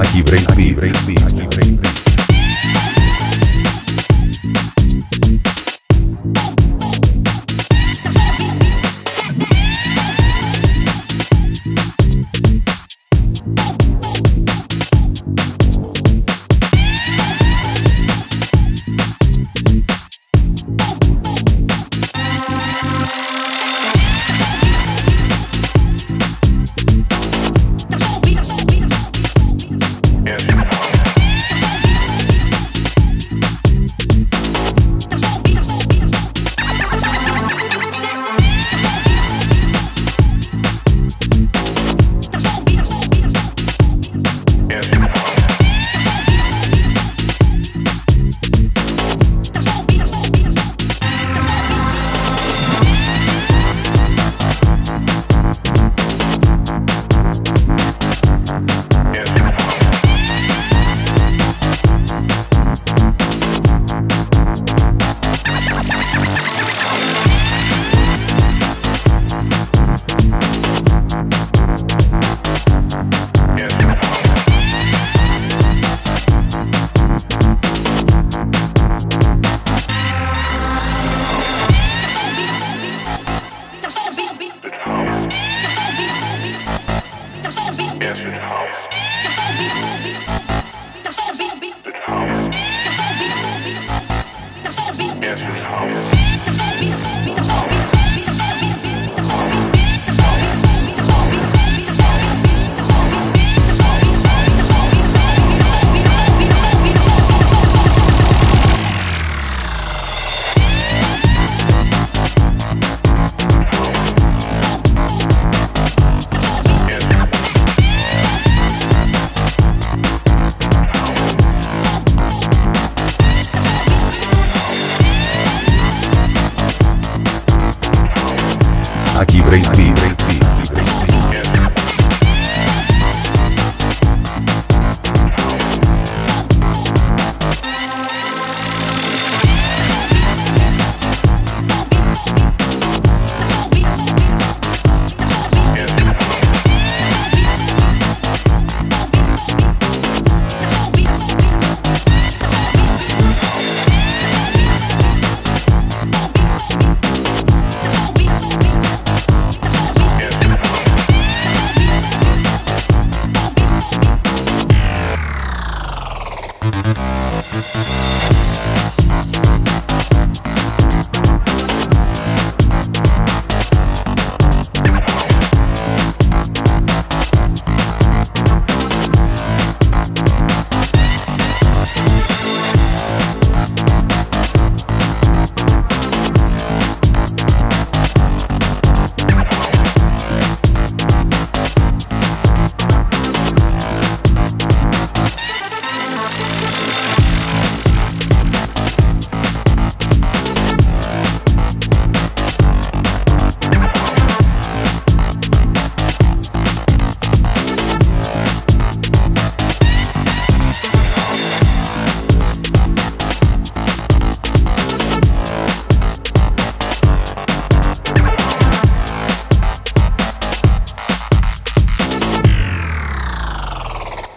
Aqui Brain Beat, Brain Beat, aqui Aqui Brain Beat,